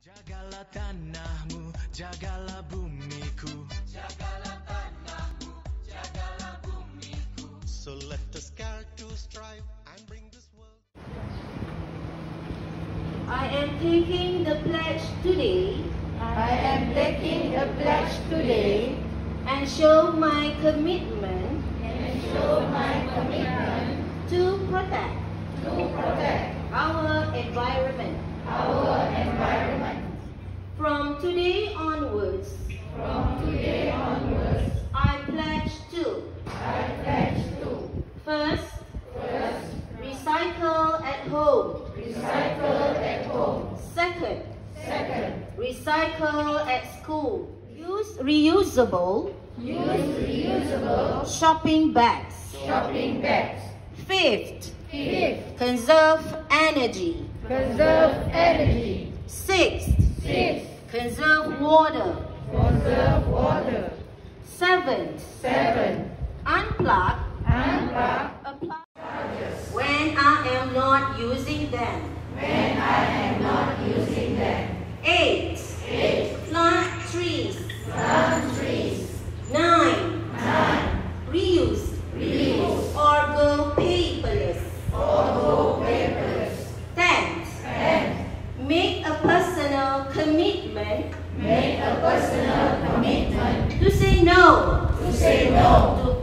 Jagalah tanahmu, jagalah bumiku. Jagalah tanahmu, jagalah bumiku. So let us care to strive and bring this world. I am taking the pledge today I am taking a pledge today and show my commitment and show my commitment to protect to protect our environment. our environment. From today onwards, From today onwards, I pledge to I pledge to first, first recycle at home. recycle at home, Second, second recycle at school. Use reusable use reusable shopping bags. shopping bags. Fifth, Fifth, conserve energy. conserve energy. Sixth, Sixth, conserve water. conserve water. Seventh, Seven, unplug, unplug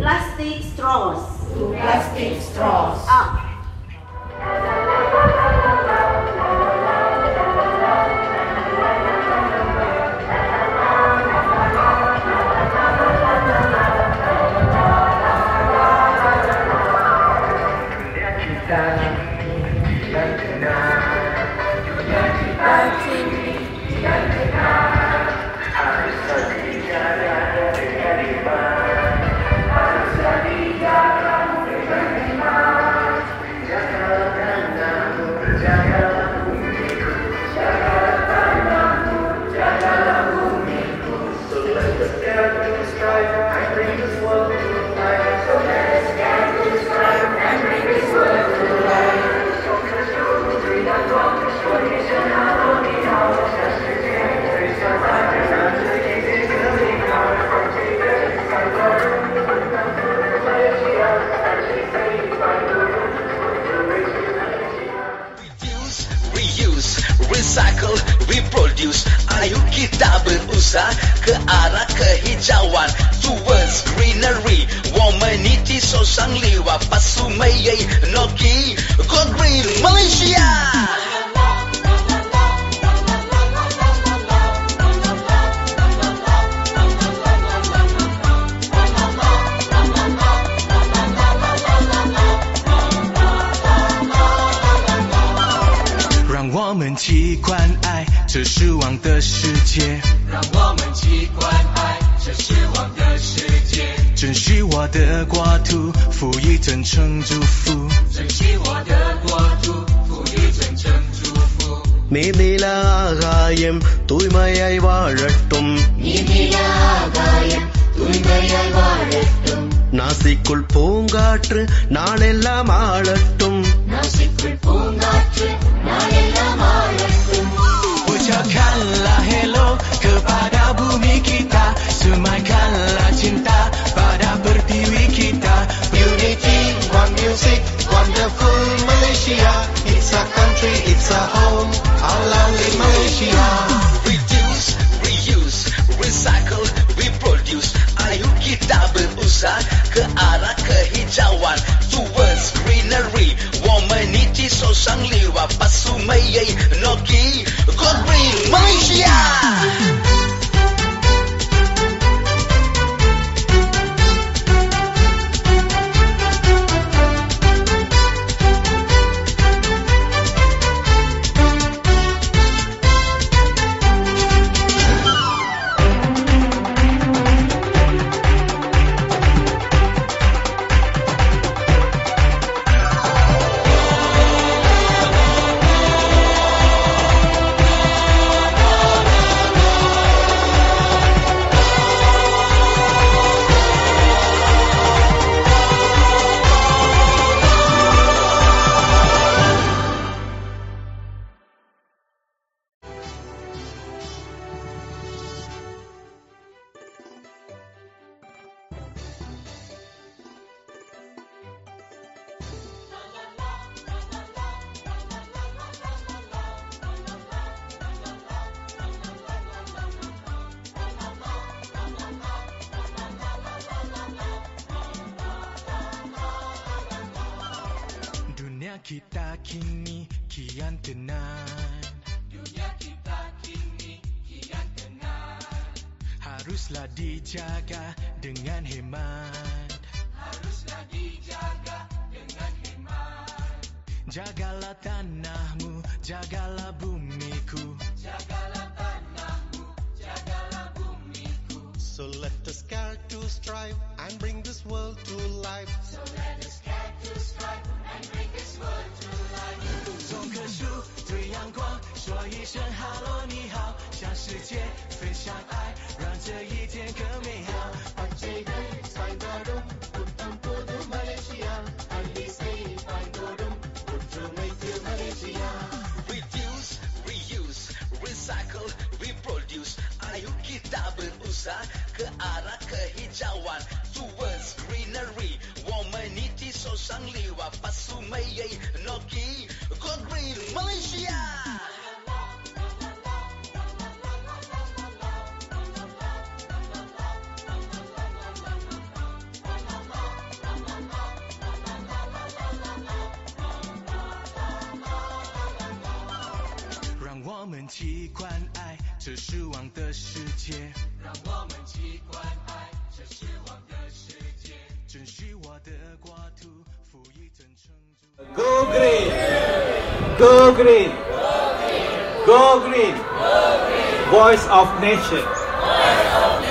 plastic straws. to plastic straws. Up. Reuse, recycle, reproduce. Ayo kita berusaha ke arah kehijauan towards greenery. Womanity sosang liwa pasumay noki go 奇观爱这失望的世界，让我们奇观爱这失望的世界。珍惜我的国土，赋予真诚祝福。珍惜我的国土，赋予真诚祝福。നീല ആകായം തൂയ്മയായി വാഴട്ടും നാസിക്കുൾ പൂങ്കാറ്റ് നാളെല്ലാം ആളട്ടും നാസിക്കുൾ പൂങ്കാറ്റ് നാളെല്ലാം kita kini kian tenang Dunia kita kini kian tenang Haruslah dijaga dengan hemat. Haruslah dijaga dengan hemat. Jagalah tanahmu, jagalah bumiku. Jagalah tanahmu, jagalah bumiku. So let us care to strive and bring this world to life. So let us care to strive and bring this world to life 种棵树，对阳光说一声 Hello 你好，向世界分享爱，让这一天更美好。 Pancaikan Saibarum Putum Pudu Malaysia Alisai Paidorum Putu Maitri Malaysia Reduce, reuse, recycle, reproduce. Ayo kita berusaha ke arah 上力哇，把苏梅耶 Noki Go Green Malaysia。让我们齐关爱这失望的世界，让我们齐关爱这失望的世界珍惜我的国土，Go green! Go green! Go green! Go green! Voice of nation! Voice of nation.